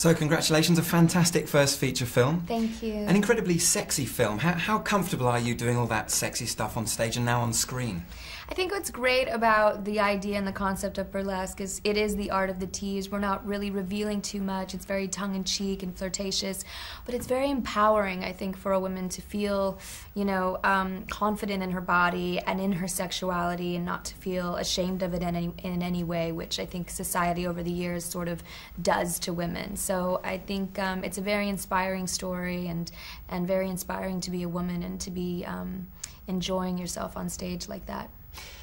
So, congratulations, a fantastic first feature film. Thank you. An incredibly sexy film. How, how comfortable are you doing all that sexy stuff on stage and now on screen? I think what's great about the idea and the concept of burlesque is it is the art of the tease. We're not really revealing too much. It's very tongue in cheek and flirtatious, but it's very empowering, I think, for a woman to feel, you know, um, confident in her body and in her sexuality and not to feel ashamed of it in any, in any way, which I think society over the years sort of does to women. So I think um, it's a very inspiring story and, and very inspiring to be a woman and to be um, enjoying yourself on stage like that.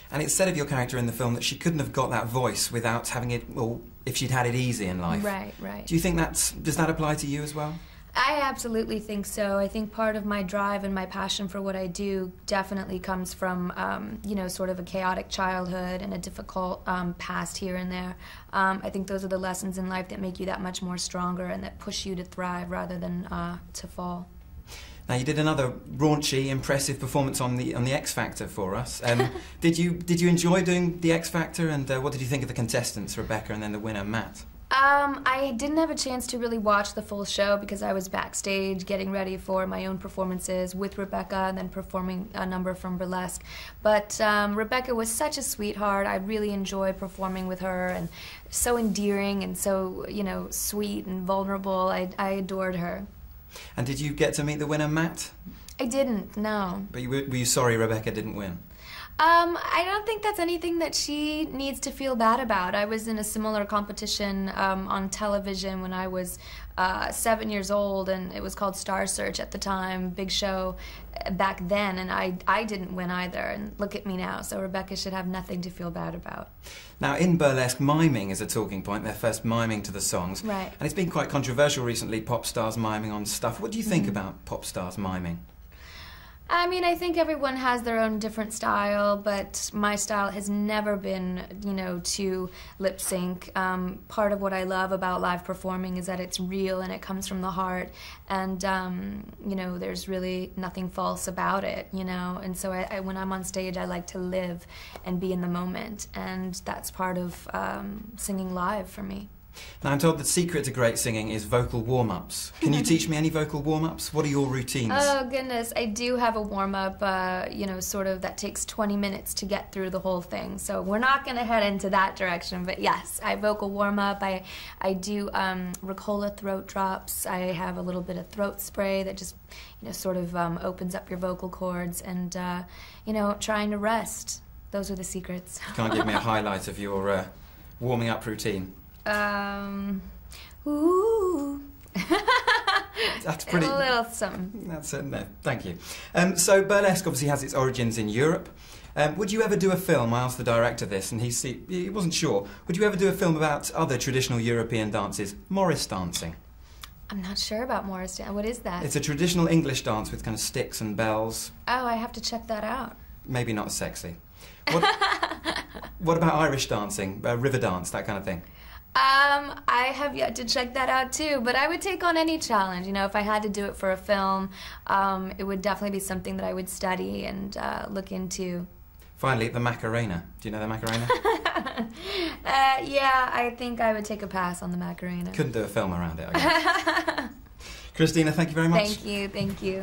And it's said of your character in the film that she couldn't have got that voice without having it, well, if she'd had it easy in life. Right, right. Do you think that's, does that apply to you as well? I absolutely think so. I think part of my drive and my passion for what I do definitely comes from, um, you know, sort of a chaotic childhood and a difficult um, past here and there. Um, I think those are the lessons in life that make you that much more stronger and that push you to thrive rather than uh, to fall. Now you did another raunchy, impressive performance on the on the X Factor for us. Um, did you did you enjoy doing the X Factor, and uh, what did you think of the contestants, Rebecca, and then the winner, Matt? Um, I didn't have a chance to really watch the full show because I was backstage getting ready for my own performances with Rebecca and then performing a number from Burlesque. But um, Rebecca was such a sweetheart. I really enjoyed performing with her and so endearing and so, you know, sweet and vulnerable. I, I adored her. And did you get to meet the winner, Matt? I didn't, no. But you, were, were you sorry Rebecca didn't win? Um, I don't think that's anything that she needs to feel bad about. I was in a similar competition um, on television when I was uh, seven years old, and it was called Star Search at the time, big show uh, back then, and I, I didn't win either. And look at me now, so Rebecca should have nothing to feel bad about. Now, in burlesque, miming is a talking point. They're first miming to the songs. Right. And it's been quite controversial recently, pop stars miming on stuff. What do you think mm -hmm. about pop stars miming? I mean, I think everyone has their own different style, but my style has never been, you know, to lip sync. Um, part of what I love about live performing is that it's real and it comes from the heart, and um, you know, there's really nothing false about it, you know. And so, I, I, when I'm on stage, I like to live and be in the moment, and that's part of um, singing live for me. Now, I'm told the secret to great singing is vocal warm ups. Can you teach me any vocal warm ups? What are your routines? Oh, goodness. I do have a warm up, uh, you know, sort of that takes 20 minutes to get through the whole thing. So we're not going to head into that direction. But yes, I vocal warm up. I, I do um, Ricola throat drops. I have a little bit of throat spray that just, you know, sort of um, opens up your vocal cords and, uh, you know, trying to rest. Those are the secrets. Can't give me a highlight of your uh, warming up routine. Um, ooh. That's pretty. A little something. That's it. No, thank you. Um, so burlesque obviously has its origins in Europe. Um, would you ever do a film? I asked the director this, and he see, he wasn't sure. Would you ever do a film about other traditional European dances, Morris dancing? I'm not sure about Morris dance. What is that? It's a traditional English dance with kind of sticks and bells. Oh, I have to check that out. Maybe not sexy. What, what about Irish dancing, uh, river dance, that kind of thing? Um, I have yet to check that out too, but I would take on any challenge. You know, if I had to do it for a film, um, it would definitely be something that I would study and uh, look into. Finally, the Macarena. Do you know the Macarena? uh, yeah, I think I would take a pass on the Macarena. Couldn't do a film around it, I guess. Christina, thank you very much. Thank you, thank you.